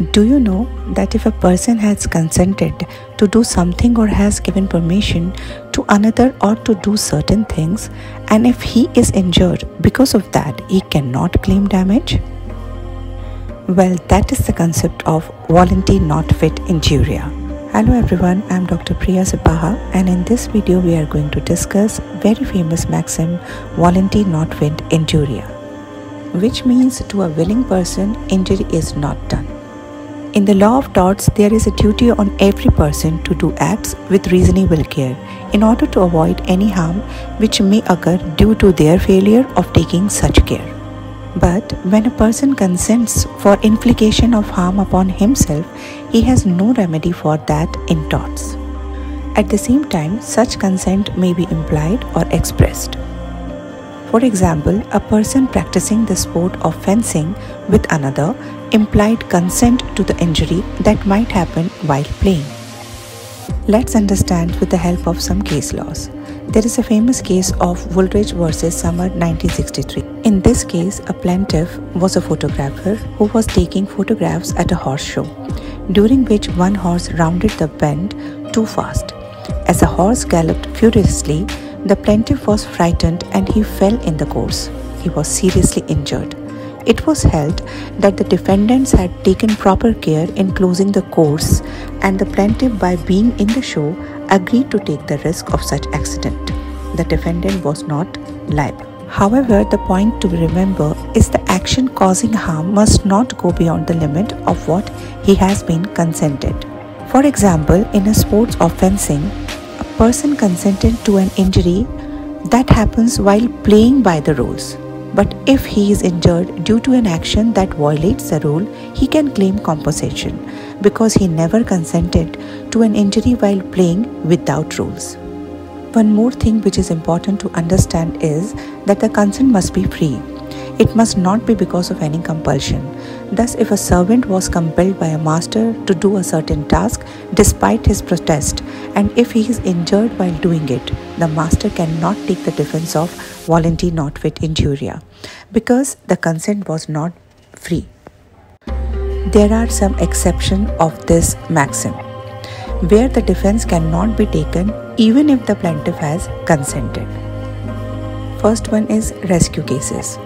Do you know that if a person has consented to do something or has given permission to another or to do certain things, and if he is injured because of that, he cannot claim damage? Well, that is the concept of volenti non fit injuria. Hello everyone, I am Dr. Priya Sepaha and in this video we are going to discuss very famous maxim volenti non fit injuria which means to a willing person injury is not done. In the law of torts, there is a duty on every person to do acts with reasonable care in order to avoid any harm which may occur due to their failure of taking such care. But when a person consents for infliction of harm upon himself, he has no remedy for that in torts. At the same time, such consent may be implied or expressed. For example, a person practicing the sport of fencing with another implied consent to the injury that might happen while playing. Let's understand with the help of some case laws. There is a famous case of Wooldridge versus Sumner 1963. In this case, a plaintiff was a photographer who was taking photographs at a horse show, during which one horse rounded the bend too fast. As the horse galloped furiously, the plaintiff was frightened and he fell in the course. He was seriously injured. It was held that the defendants had taken proper care in closing the course and the plaintiff by being in the show agreed to take the risk of such accident. The defendant was not liable. However, the point to remember is the action causing harm must not go beyond the limit of what he has been consented. For example, in a sports of fencing, person consented to an injury that happens while playing by the rules. But if he is injured due to an action that violates the rule, he can claim compensation because he never consented to an injury while playing without rules. One more thing which is important to understand is that the consent must be free. It must not be because of any compulsion. Thus, if a servant was compelled by a master to do a certain task despite his protest, and if he is injured while doing it, the master cannot take the defense of volenti non fit injuria because the consent was not free. There are some exceptions of this maxim where the defense cannot be taken even if the plaintiff has consented. First one is rescue cases.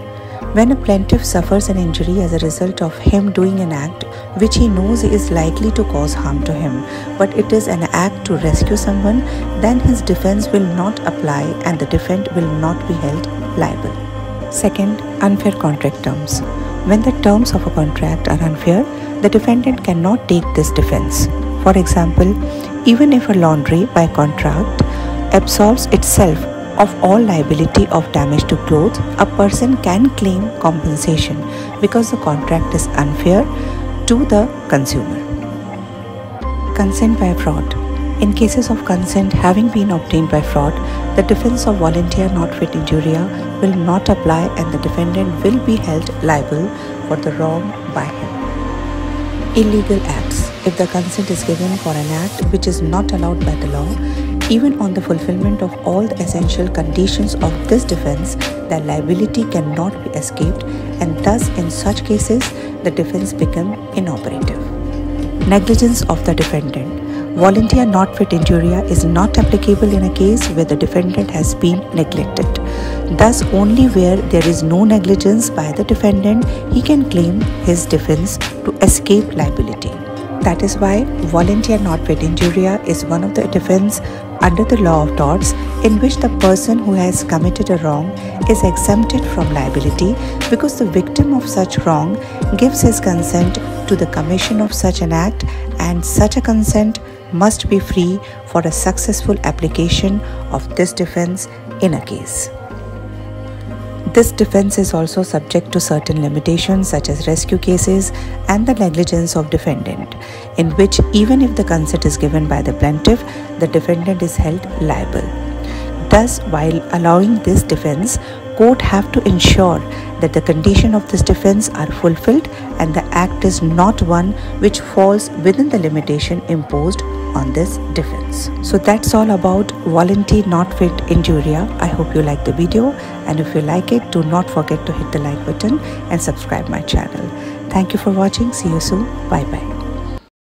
When a plaintiff suffers an injury as a result of him doing an act which he knows is likely to cause harm to him, but it is an act to rescue someone, then his defense will not apply and the defendant will not be held liable. Second, unfair contract terms. When the terms of a contract are unfair, the defendant cannot take this defense. For example, even if a laundry by contract absolves itself of all liability of damage to clothes, a person can claim compensation because the contract is unfair to the consumer. Consent by fraud. In cases of consent having been obtained by fraud, the defense of volenti non fit injuria will not apply and the defendant will be held liable for the wrong by him. Illegal acts. If the consent is given for an act which is not allowed by the law, even on the fulfillment of all the essential conditions of this defense, the liability cannot be escaped and thus in such cases the defense become inoperative. Negligence of the defendant. Volenti non fit injuria is not applicable in a case where the defendant has been neglected. Thus, only where there is no negligence by the defendant, he can claim his defense to escape liability. That is why volenti non fit injuria is one of the defense under the law of torts in which the person who has committed a wrong is exempted from liability because the victim of such wrong gives his consent to the commission of such an act and such a consent must be free for a successful application of this defense in a case. This defense is also subject to certain limitations such as rescue cases and the negligence of defendant, in which even if the consent is given by the plaintiff, the defendant is held liable. Thus, while allowing this defense, court have to ensure that the condition of this defense are fulfilled and the act is not one which falls within the limitation imposed on this defense. So that's all about volenti non fit injuria. I hope you like the video and if you like it, do not forget to hit the like button and subscribe my channel. Thank you for watching. See you soon. Bye bye.